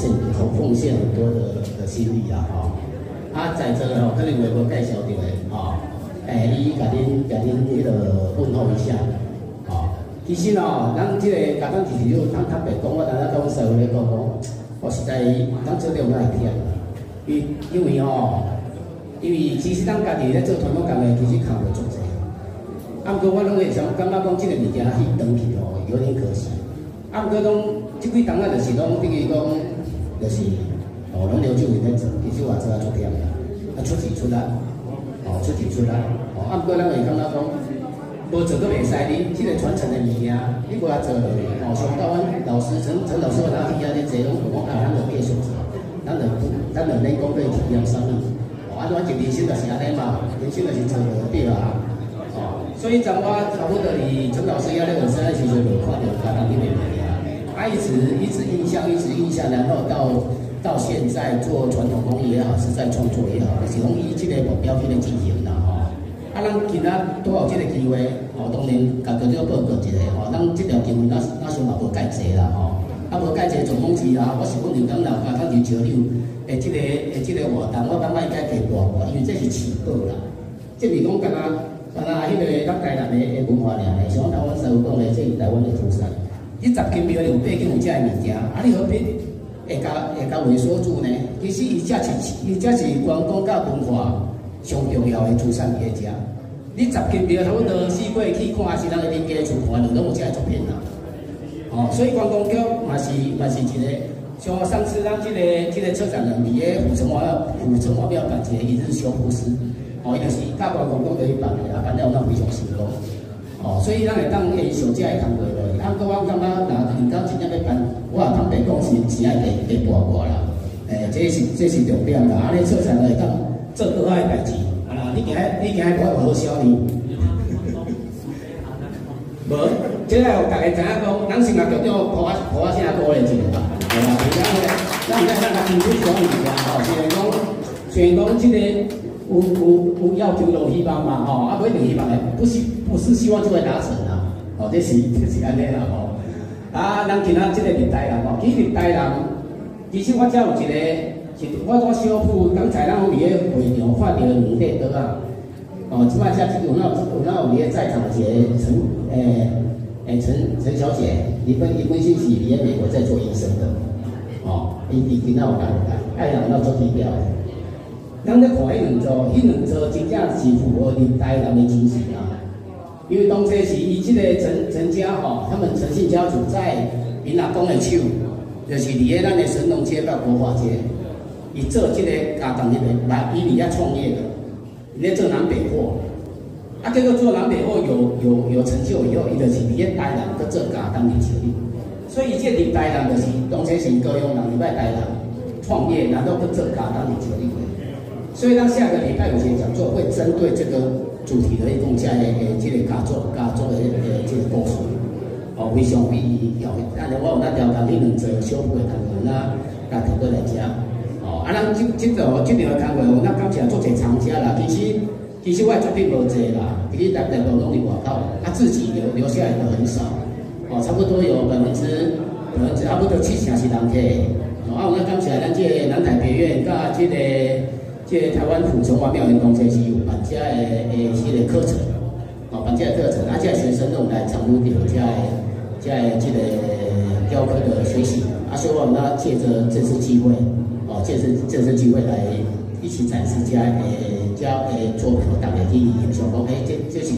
献奉奉献很多的的心力啊，哈。啊，在座的吼，可能有无介绍到的，吼，诶，伊甲恁甲恁迄个问候一下，吼。其实哦，咱即个甲咱就是有坦坦白讲，我当下讲社会讲讲，我实在咱做着有爱听，因因为吼，因为其实咱家己咧做传统工艺，其实看袂足济。啊，毋过我拢会想感觉讲即个物件去长去吼，有点可惜。啊，毋过讲即几档啊，就是讲等于讲，就是。哦，拢留住你在做，其实我做啊做忝啦，啊出钱出力，哦出钱出力，哦啊，不过咱会感觉讲，无做都袂使，你即个传承的物件，你无要做落去，哦像到阮老师陈陈老师我哪去遐咧坐，拢讲啊，咱着继续做，咱着咱着恁讲可以体验啥物，哦啊，咱一人生就是安尼嘛，人生就是做对啦，哦，所以讲我差不多哩，陈老师遐咧学生时阵就看到他那边的物件，啊一直一直印象一直印象，然后到。到现在做传统工艺也好，是在创作也好，是拢以这个目标去咧进行啦吼。啊，咱今仔拄好这个机会，吼，当然家己要报告一下吼。咱这条机会，那那时候嘛无介济啦吼。啊，无介济总公司啦，我是讲刘刚老家他就交流，诶，这个诶，这个活动，我感觉应该加大个，因为这是起步啦。即是讲干那干那迄个咱台南的诶文化尔，像台湾师傅讲的，这是台湾的特产。一十斤苗有八斤有遮个物件，啊，你何必？会甲会甲萎缩住呢？其实伊才是伊才是观光甲文化上重要的资产业者。你十斤苗差不多四过去看是咱个恁家厝看，就拢有遮个作品啦。哦，所以观光局嘛是嘛是一个，像上次咱这个这个车展人伫个府城隍府城隍庙办一个一日修复师，哦，伊就是甲观光局可以办的，啊办了那非常成功。哦，所以咱会当诶小姐会通过落去，啊，搁我感觉若遇到真正要办，我也坦白讲是是爱给给拨我啦，诶，这是这是重点啦，啊，你做啥会当做好爱代志，啊，你今日你今日我好销呢？无，即个大家知影讲，咱先来局长抱我抱我先来多咧钱吧，系啦，而家咧，咱咱咱政府讲物件吼，虽然讲虽然讲即个。有有有要求有希望嘛吼，啊不一定希望诶，不是不是希望就会达成啊，哦，这是这是安尼啦吼。啊，咱今仔即个年代人吼，其实历代人，其实我遮有一个，是我做小铺，刚才咱有伫咧会场发着两块刀啊，哦，即摆遮有那有那有伫咧在场一个陈诶诶陈陈小姐，伊本伊本身是伫咧美国在做医生的，哦，伊伊今仔有来来，爱人要做地标。咱咧看迄两座，迄两座真正是符合历代人的精神啊！因为当初是伊即个陈陈家吼，他们陈姓家族在闽阿公的手，就是伫咧咱的神农街到国华街，伊做即个家当入面来，伊伫遐创业的，伊咧做南北货，啊，这个做南北货有有有成就以后，伊就是伫咧台南搁做家当入去，所以这历代人就是当初是高雄人，伫咧台南创业，然后搁做家当入去。所以，咱下个礼拜有些讲座会针对这个主题的一种加诶诶，这个讲座讲座的诶这个故事，哦，非常有意义。哦，当然我有那条讲你两做小部的谈话，那那头过来讲。哦，啊，咱这这个这条谈话，我那感谢做者厂家啦。其实其实我作品无济啦，其实大部分拢伫外口，他自己留留下来的很少。哦，差不多有百分之百分之差不多七成是人客。哦，啊，我那感谢咱这南台北院甲这个。这台湾府城隍庙员工这是有办这的诶系列课程，哦，办这课程，啊，这学生用来参与这个在这个雕刻的学习，啊，所以我们呢借着这次机会，哦，借着这次机会来一起展示家诶这诶作品，大家可以欣赏讲，诶，这这是。